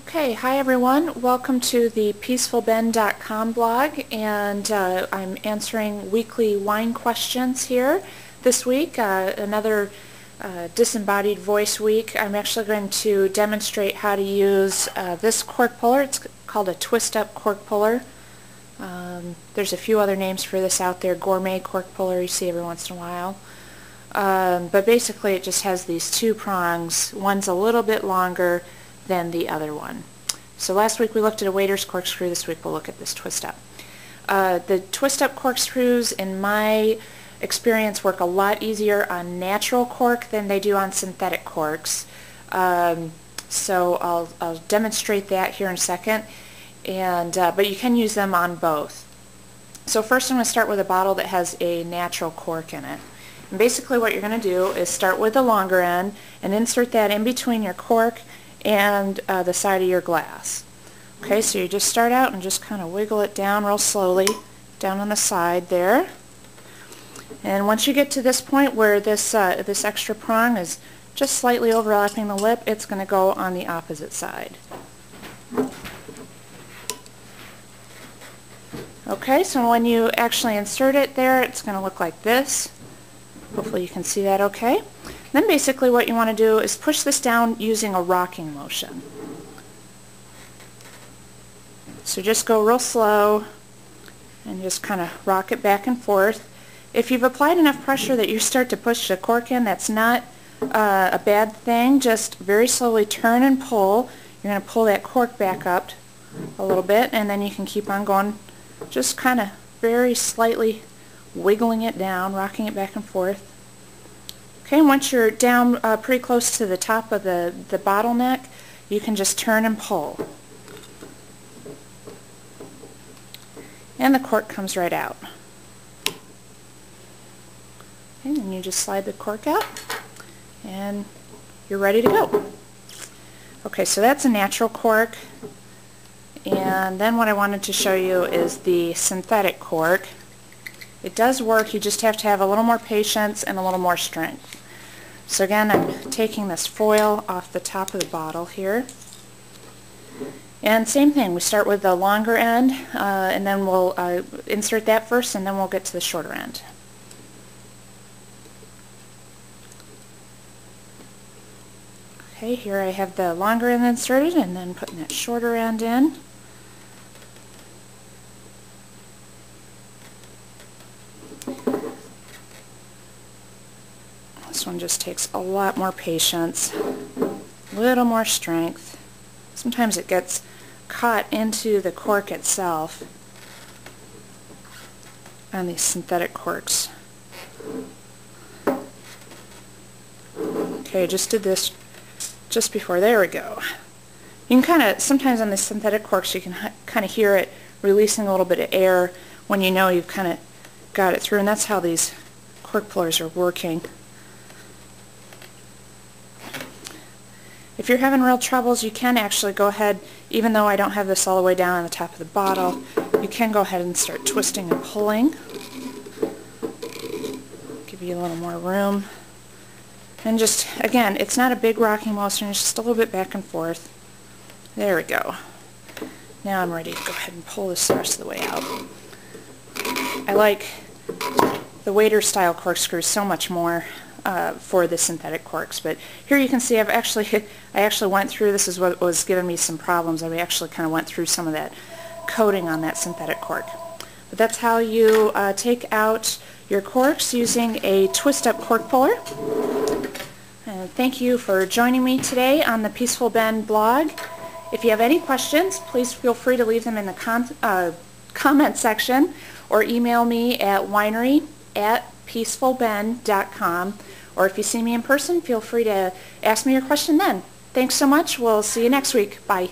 Okay, hi everyone. Welcome to the peacefulbend.com blog and uh, I'm answering weekly wine questions here this week. Uh, another uh, disembodied voice week. I'm actually going to demonstrate how to use uh, this cork puller. It's called a twist up cork puller. Um, there's a few other names for this out there. Gourmet cork puller you see every once in a while. Um, but basically it just has these two prongs. One's a little bit longer than the other one. So last week we looked at a waiter's corkscrew. This week we'll look at this twist up. Uh, the twist up corkscrews in my experience work a lot easier on natural cork than they do on synthetic corks. Um, so I'll, I'll demonstrate that here in a second. And, uh, but you can use them on both. So first I'm going to start with a bottle that has a natural cork in it. And basically what you're going to do is start with the longer end and insert that in between your cork and uh, the side of your glass. Okay, so you just start out and just kind of wiggle it down real slowly down on the side there. And once you get to this point where this, uh, this extra prong is just slightly overlapping the lip, it's going to go on the opposite side. Okay, so when you actually insert it there, it's going to look like this. Hopefully you can see that okay. Then basically what you want to do is push this down using a rocking motion. So just go real slow and just kind of rock it back and forth. If you've applied enough pressure that you start to push the cork in, that's not uh, a bad thing. Just very slowly turn and pull. You're going to pull that cork back up a little bit and then you can keep on going just kind of very slightly wiggling it down, rocking it back and forth. Okay, once you're down uh, pretty close to the top of the, the bottleneck, you can just turn and pull. And the cork comes right out. Okay, and then you just slide the cork out and you're ready to go. Okay, so that's a natural cork. And then what I wanted to show you is the synthetic cork. It does work, you just have to have a little more patience and a little more strength. So again, I'm taking this foil off the top of the bottle here. And same thing, we start with the longer end, uh, and then we'll uh, insert that first, and then we'll get to the shorter end. Okay, here I have the longer end inserted, and then putting that shorter end in. This one just takes a lot more patience, a little more strength. Sometimes it gets caught into the cork itself on these synthetic corks. Okay, just did this just before. There we go. You can kind of, sometimes on the synthetic corks you can kind of hear it releasing a little bit of air when you know you've kind of got it through, and that's how these cork pullers are working. If you're having real troubles, you can actually go ahead, even though I don't have this all the way down on the top of the bottle, you can go ahead and start twisting and pulling. Give you a little more room. And just, again, it's not a big rocking motion, it's just a little bit back and forth. There we go. Now I'm ready to go ahead and pull this the rest of the way out. I like the waiter style corkscrew so much more uh, for the synthetic corks. But here you can see I've actually, I actually went through, this is what was giving me some problems. I actually kind of went through some of that coating on that synthetic cork. But that's how you uh, take out your corks using a twist-up cork puller. And thank you for joining me today on the Peaceful Bend blog. If you have any questions, please feel free to leave them in the uh, comment section or email me at winery at peacefulbend.com. Or if you see me in person, feel free to ask me your question then. Thanks so much. We'll see you next week. Bye.